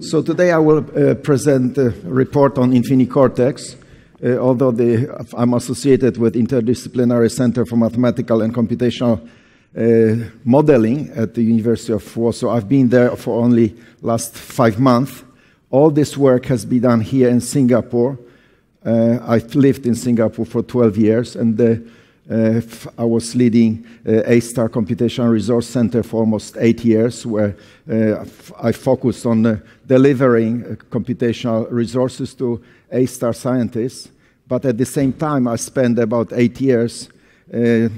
So today I will uh, present a report on InfiniCortex. Uh, although the, I'm associated with Interdisciplinary Center for Mathematical and Computational uh, Modeling at the University of Warsaw, I've been there for only last five months. All this work has been done here in Singapore. Uh, I've lived in Singapore for 12 years, and uh, I was leading uh, A-Star Computational Resource Center for almost eight years, where uh, I focused on uh, delivering uh, computational resources to A-Star scientists. But at the same time, I spent about eight years uh,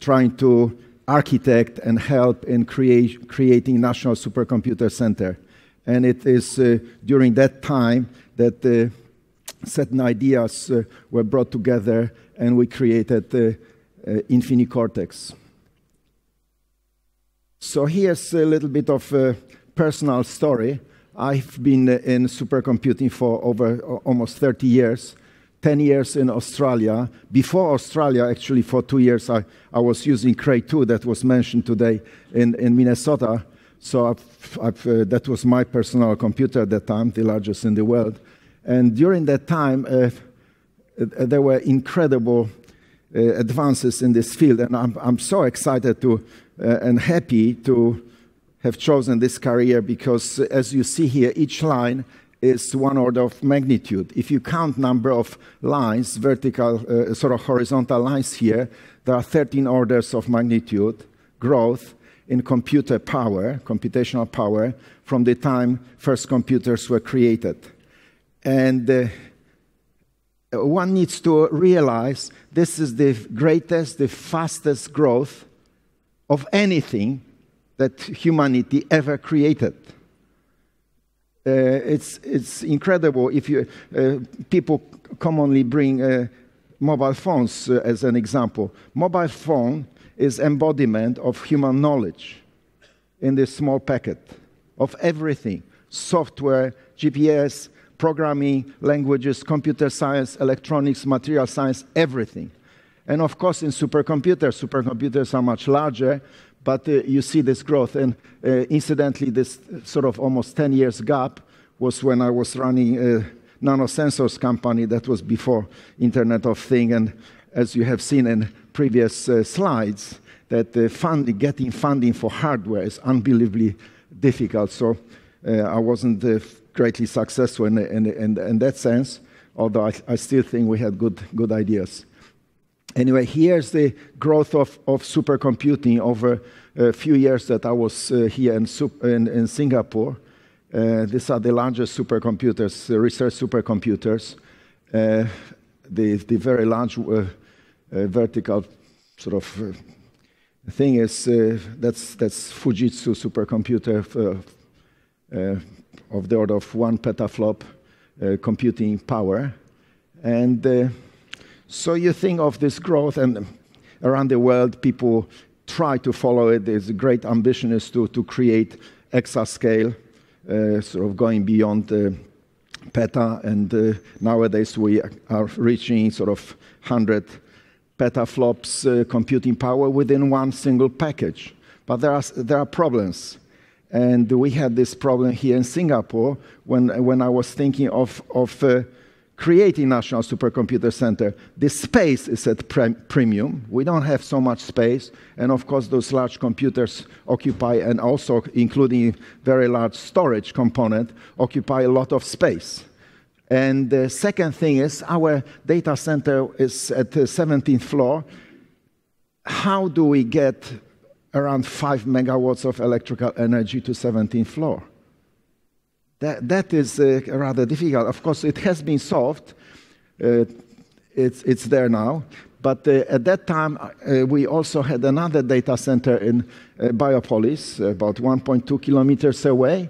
trying to architect and help in creating National Supercomputer Center. And it is during that time that certain ideas were brought together and we created uh, InfiniCortex. So here's a little bit of a personal story. I've been in supercomputing for over almost 30 years. 10 years in Australia. Before Australia, actually, for two years, I, I was using Cray 2 that was mentioned today in, in Minnesota. So I've, I've, uh, that was my personal computer at that time, the largest in the world. And during that time, uh, uh there were incredible uh, advances in this field. And I'm, I'm so excited to uh, and happy to have chosen this career because, as you see here, each line is one order of magnitude. If you count number of lines, vertical, uh, sort of horizontal lines here, there are 13 orders of magnitude growth in computer power, computational power, from the time first computers were created. And uh, one needs to realize this is the greatest, the fastest growth of anything that humanity ever created. Uh, it's, it's incredible if you, uh, people commonly bring uh, mobile phones uh, as an example. Mobile phone is embodiment of human knowledge in this small packet of everything software, GPS, programming languages, computer science, electronics, material science, everything. And of course, in supercomputers, supercomputers are much larger, but uh, you see this growth. And uh, incidentally, this sort of almost 10 years gap was when I was running a nanosensors company that was before Internet of Things. And as you have seen in previous uh, slides, that funding, getting funding for hardware is unbelievably difficult. So uh, I wasn't greatly successful in, in, in, in that sense, although I, I, still think we had good, good ideas. Anyway, here's the growth of, of supercomputing over a few years that I was uh, here in, in, in Singapore. Uh, these are the largest supercomputers, uh, research supercomputers. Uh, the, the very large uh, uh, vertical sort of thing is that's, that's Fujitsu supercomputer of the order of one petaflop uh, computing power. And uh, so you think of this growth, and around the world, people try to follow it. There's a great ambition is to, to create exascale, uh, sort of going beyond the peta. And uh, nowadays we are reaching sort of 100 petaflops uh, computing power within one single package. But there are, there are problems. And we had this problem here in Singapore when, when I was thinking of, of uh, creating National Supercomputer Center. The space is at pre premium. We don't have so much space. And of course, those large computers occupy, and also including very large storage component, occupy a lot of space. And the second thing is our data center is at the 17th floor. How do we get around 5 megawatts of electrical energy to 17th floor. That, that is uh, rather difficult. Of course, it has been solved. Uh, it's, it's there now. But uh, at that time, uh, we also had another data center in uh, Biopolis, about 1.2 kilometers away.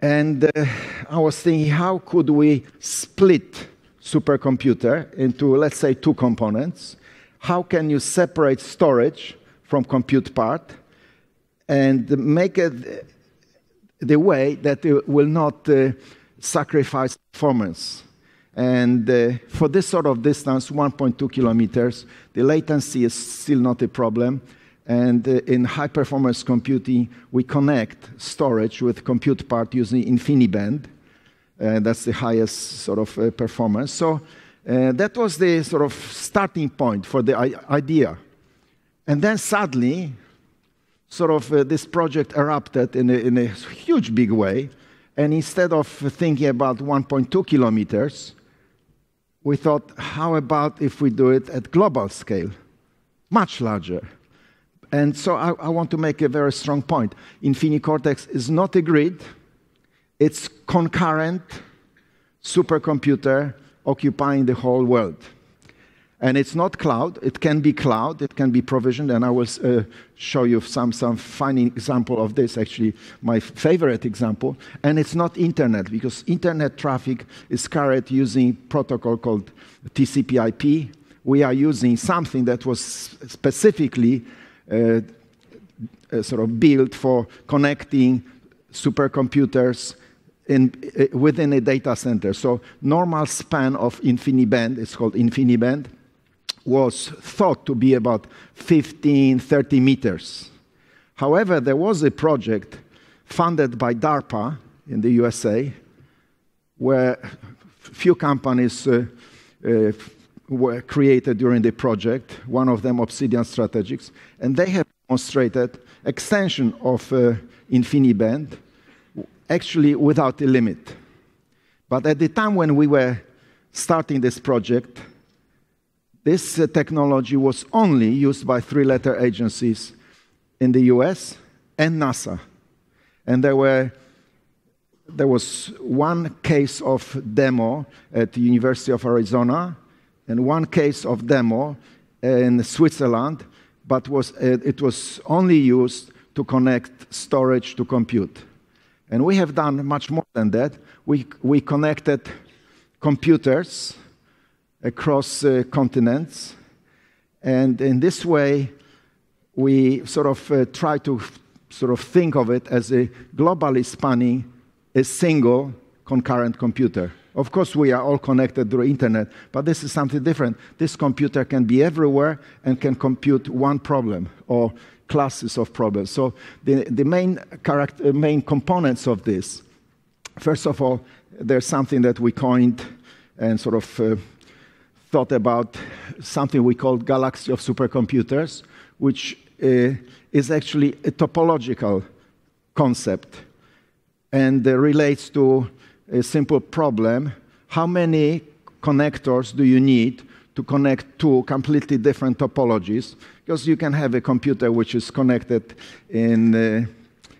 And uh, I was thinking, how could we split supercomputer into, let's say, two components? How can you separate storage from compute part and make it the way that it will not uh, sacrifice performance. And uh, for this sort of distance, 1.2 kilometers, the latency is still not a problem. And uh, in high performance computing, we connect storage with compute part using InfiniBand. Uh, that's the highest sort of uh, performance. So uh, that was the sort of starting point for the idea. And then suddenly, sort of uh, this project erupted in a, in a huge big way. And instead of thinking about 1.2 kilometers, we thought, how about if we do it at global scale, much larger? And so I, I want to make a very strong point. InfiniCortex is not a grid, it's concurrent supercomputer occupying the whole world. And it's not cloud. It can be cloud. It can be provisioned. And I will uh, show you some, some funny example of this, actually, my favorite example. And it's not internet, because internet traffic is carried using protocol called TCP IP. We are using something that was specifically uh, uh, sort of built for connecting supercomputers in, uh, within a data center. So normal span of InfiniBand, it's called InfiniBand, was thought to be about 15, 30 meters. However, there was a project funded by DARPA in the USA where few companies uh, uh, were created during the project, one of them Obsidian Strategics, and they have demonstrated extension of uh, InfiniBand actually without a limit. But at the time when we were starting this project, this uh, technology was only used by three letter agencies in the US and NASA. And there, were, there was one case of demo at the University of Arizona and one case of demo in Switzerland, but was, uh, it was only used to connect storage to compute. And we have done much more than that. We, we connected computers across uh, continents. And in this way, we sort of uh, try to sort of think of it as a globally spanning a single concurrent computer. Of course, we are all connected through internet, but this is something different. This computer can be everywhere and can compute one problem or classes of problems. So the, the main, character, main components of this, first of all, there's something that we coined and sort of uh, thought about something we call galaxy of supercomputers, which uh, is actually a topological concept and uh, relates to a simple problem. How many connectors do you need to connect two completely different topologies? Because you can have a computer which is connected in uh,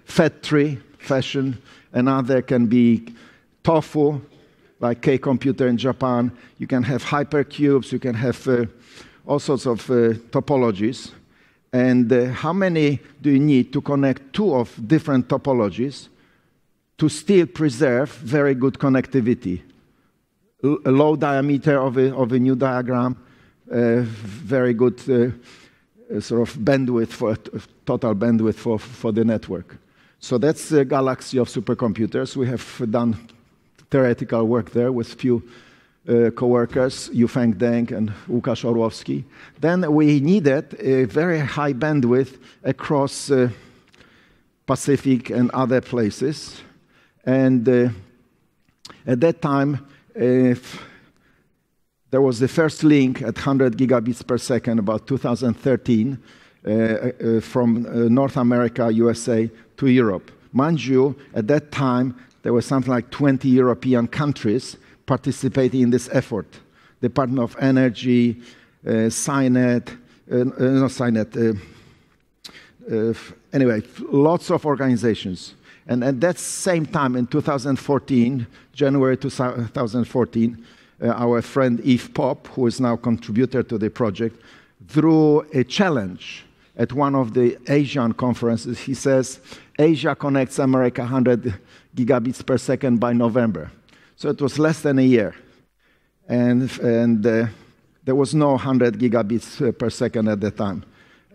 fat tree fashion, another can be TOFU, like K Computer in Japan. You can have hypercubes, you can have uh, all sorts of uh, topologies. And uh, how many do you need to connect two of different topologies to still preserve very good connectivity? L a low diameter of a, of a new diagram, uh, very good uh, uh, sort of bandwidth for total bandwidth for, for the network. So that's the galaxy of supercomputers. We have done theoretical work there with few uh, co-workers, Yuefan Deng and Łukasz Orłowski. Then we needed a very high bandwidth across uh, Pacific and other places. And uh, at that time, there was the first link at 100 gigabits per second, about 2013, uh, uh, from uh, North America, USA, to Europe. Mind you, at that time, there were something like 20 European countries participating in this effort. Department of Energy, uh, uh, uh, not SciNet, uh, uh, anyway, lots of organizations. And at that same time, in 2014, January 2014, uh, our friend Yves Poppe, who is now contributor to the project, threw a challenge at one of the Asian conferences. He says, Asia connects America 100 gigabits per second by November. So it was less than a year. And, and uh, there was no 100 gigabits uh, per second at the time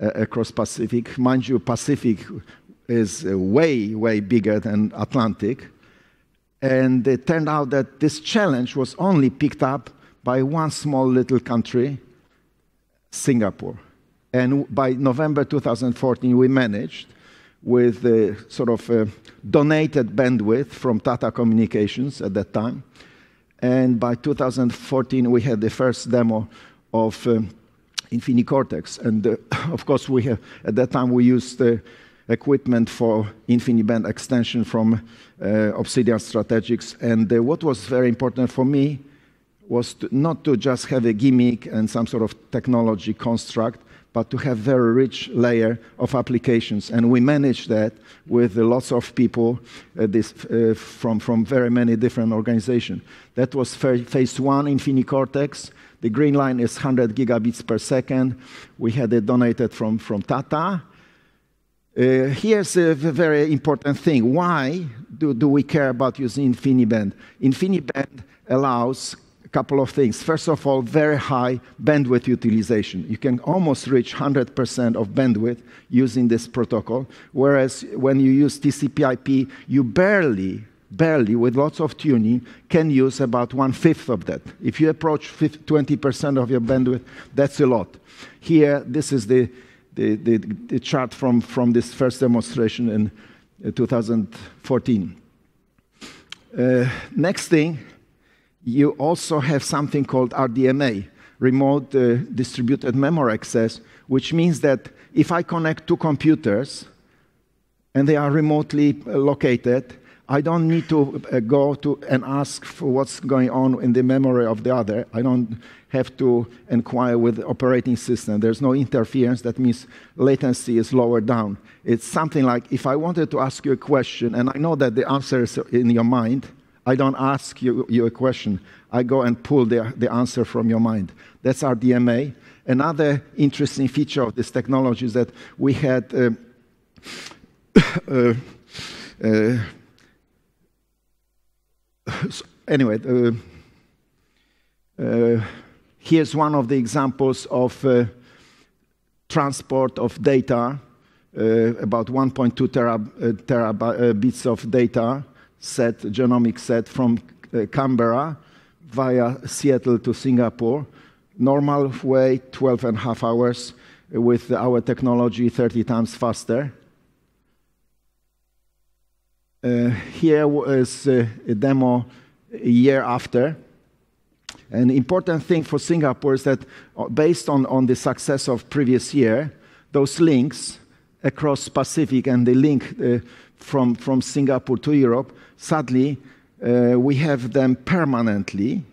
uh, across Pacific. Mind you, Pacific is uh, way, way bigger than Atlantic. And it turned out that this challenge was only picked up by one small little country, Singapore. And by November 2014, we managed with the sort of uh, donated bandwidth from Tata Communications at that time. And by 2014, we had the first demo of um, InfiniCortex. And uh, of course, we have, at that time, we used uh, equipment for InfiniBand extension from uh, Obsidian Strategics. And uh, what was very important for me was to, not to just have a gimmick and some sort of technology construct, but to have very rich layer of applications. And we managed that with lots of people uh, this, uh, from, from very many different organizations. That was phase one InfiniCortex. The green line is 100 gigabits per second. We had it donated from, from Tata. Uh, here's a very important thing. Why do, do we care about using InfiniBand? InfiniBand allows couple of things. First of all, very high bandwidth utilization. You can almost reach 100% of bandwidth using this protocol, whereas when you use TCP/IP, you barely, barely, with lots of tuning, can use about one fifth of that. If you approach 20% of your bandwidth, that's a lot. Here, this is the, the, the, the chart from, from this first demonstration in uh, 2014. Uh, next thing, you also have something called RDMA, remote uh, distributed memory access, which means that if I connect two computers and they are remotely uh, located, I don't need to uh, go to and ask for what's going on in the memory of the other. I don't have to inquire with the operating system. There's no interference. That means latency is lower down. It's something like if I wanted to ask you a question and I know that the answer is in your mind, I don't ask you, you a question. I go and pull the, the answer from your mind. That's RDMA. Another interesting feature of this technology is that we had uh, uh, uh, anyway, uh, uh, here's one of the examples of uh, transport of data, about 1.2 terabits of data set, genomic set from uh, Canberra via Seattle to Singapore. Normal way, 12 and a half hours. With our technology, 30 times faster. Uh, here is uh, a demo a year after. An important thing for Singapore is that uh, based on, on the success of previous year, those links across Pacific and the link uh, from, from Singapore to Europe sadly, uh, we have them permanently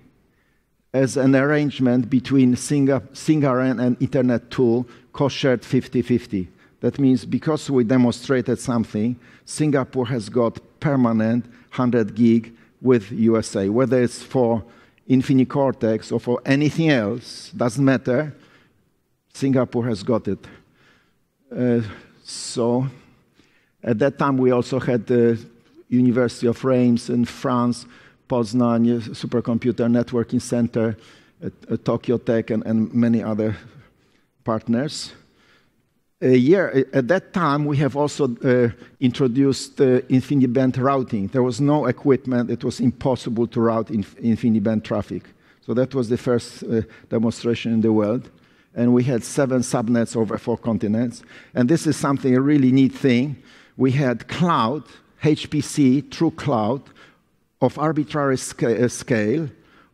as an arrangement between SingAREN and Internet2 co-shared 50-50. That means because we demonstrated something, Singapore has got permanent 100 gig with USA. Whether it's for InfiniCortex or for anything else, doesn't matter. Singapore has got it. Uh, so at that time, we also had the University of Reims in France, Poznan Supercomputer Networking Center, Tokyo Tech, and, and many other partners. A year, at that time, we have also uh, introduced uh, InfiniBand routing. There was no equipment, it was impossible to route inf- InfiniBand traffic. So that was the first uh, demonstration in the world. And we had seven subnets over four continents. And this is something, a really neat thing. We had cloud, HPC true cloud of arbitrary sca- uh, scale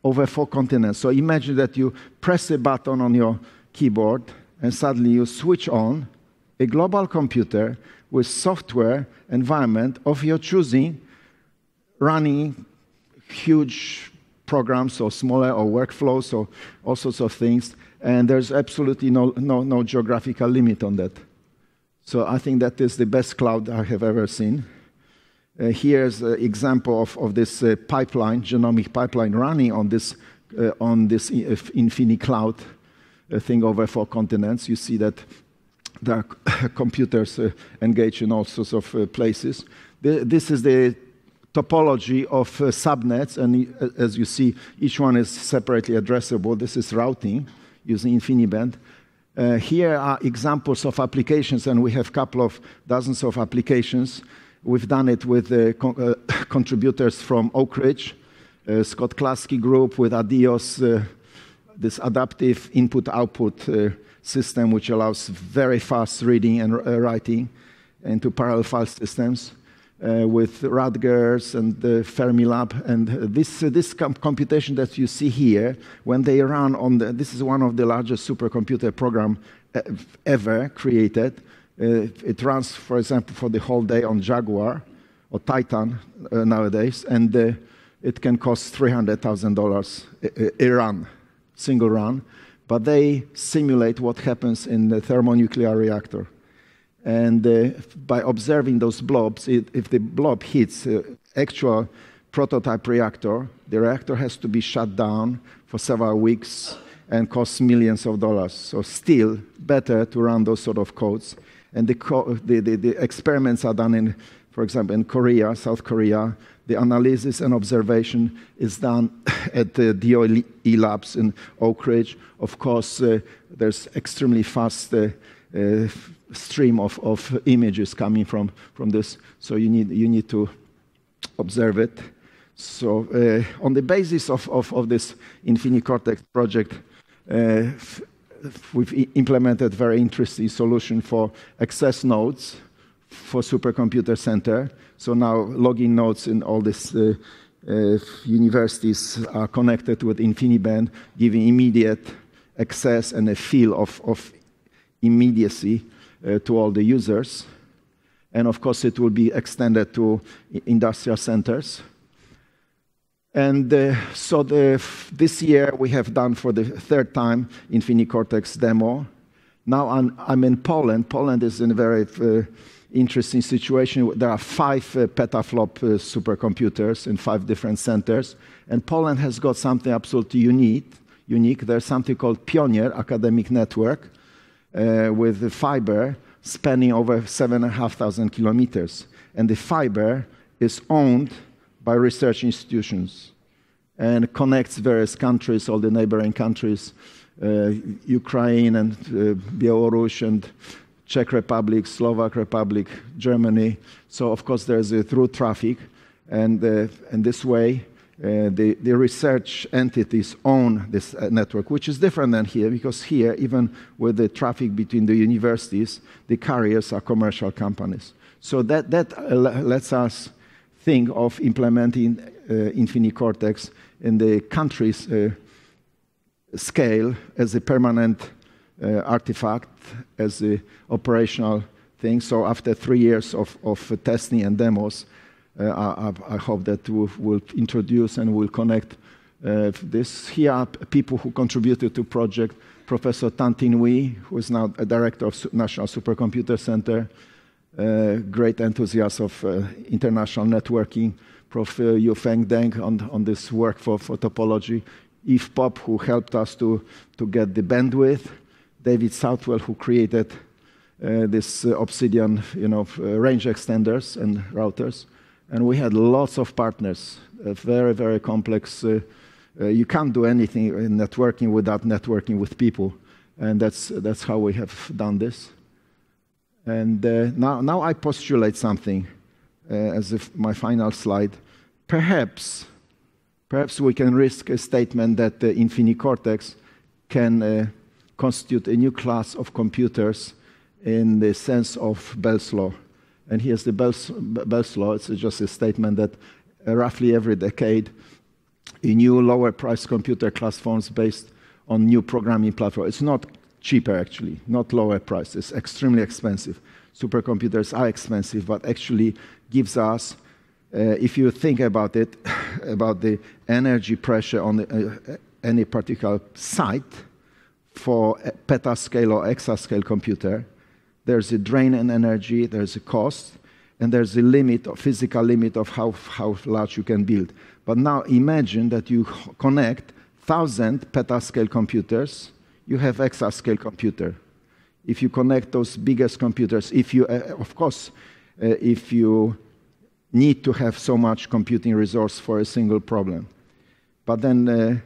over four continents. So imagine that you press a button on your keyboard and suddenly you switch on a global computer with software environment of your choosing running huge programs or smaller or workflows or all sorts of things and there's absolutely no, no, no geographical limit on that so i think that is the best cloud i have ever seen uh, here's an example of, of this uh, pipeline, genomic pipeline running on this, uh, on this InfiniCloud uh, thing over four continents. You see that there are computers uh, engaged in all sorts of uh, places. The, this is the topology of subnets, and as you see, each one is separately addressable. This is routing using InfiniBand. Here are examples of applications, and we have a couple of dozens of applications We've done it with uh, con uh, contributors from Oak Ridge, uh, Scott Klasky Group with Adios this adaptive input-output uh, system, which allows very fast reading and uh, writing into parallel file systems. Uh, with Rutgers and the Fermilab. And uh, this, uh, this com computation that you see here, when they run on the, this is one of the largest supercomputer program ever created. it runs, for example, for the whole day on Jaguar or Titan nowadays, and it can cost $300,000 a run, single run. But they simulate what happens in the thermonuclear reactor. And uh, by observing those blobs, it, if the blob hits uh, actual prototype reactor, the reactor has to be shut down for several weeks and costs millions of dollars. So still better to run those sort of codes. And the, co the, the, the, experiments are done in, for example, in Korea, South Korea. The analysis and observation is done at the DOE labs in Oak Ridge. Of course, uh, there's extremely fast uh, uh, stream of, of images coming from, from this. So you need, you need to observe it. So uh, on the basis of, of, of this InfiniCortex project, uh, we've implemented very interesting solution for access nodes for supercomputer center. So now login nodes in all these uh, uh, universities are connected with InfiniBand, giving immediate access and a feel of, of immediacy to all the users. And of course, it will be extended to industrial centers. And uh, so the, this year we have done for the third time InfiniCortex demo. Now I'm, I'm in Poland. Poland is in a very uh, interesting situation. There are five uh, petaflop uh, supercomputers in five different centers. And Poland has got something absolutely unique. unique. There's something called Pionier Academic Network, uh, with the fiber spanning over 7,500 kilometers. And the fiber is owned by research institutions and connects various countries, all the neighboring countries, uh, Ukraine and uh, Belarus and Czech Republic, Slovak Republic, Germany. So, of course, there's a through traffic. And, uh, and this way, uh, the, the, research entities own this uh, network, which is different than here, because here, even with the traffic between the universities, the carriers are commercial companies. So that, that uh, lets us think of implementing uh, InfiniCortex in the country's uh, scale as a permanent uh, artifact, as an operational thing. So after three years of, of testing and demos, uh, I, I, hope that we will introduce and we'll connect uh, this. Here are people who contributed to project. Professor Tan Tin Wee, who is now a director of National Supercomputer Center, uh, great enthusiast of uh, international networking. Prof. Yuefan Deng on, on this work for, for topology. Yves Poppe, who helped us to, to get the bandwidth. David Southwell, who created uh, this uh, Obsidian you know, range extenders and routers. And we had lots of partners, very, very complex. Uh, uh, you can't do anything in networking without networking with people. And that's, that's how we have done this. And uh, now, now I postulate something uh, as if my final slide. Perhaps, perhaps we can risk a statement that the InfiniCortex can uh, constitute a new class of computers in the sense of Bell's law. And here's the Bell's law. It's just a statement that uh, roughly every decade, a new lower price computer class forms based on new programming platform. It's not cheaper, actually, not lower price. It's extremely expensive. Supercomputers are expensive, but actually gives us, uh, if you think about it, about the energy pressure on the, uh, any particular site for a petascale or exascale computer, there's a drain in energy, there's a cost, and there's a limit, a physical limit of how, how large you can build. But now imagine that you connect 1,000 petascale computers, you have exascale computer. If you connect those biggest computers, if you, uh, of course, uh, if you need to have so much computing resource for a single problem. But then uh,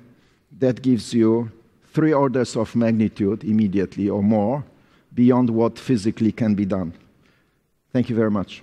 that gives you three orders of magnitude immediately or more beyond what physically can be done. Thank you very much.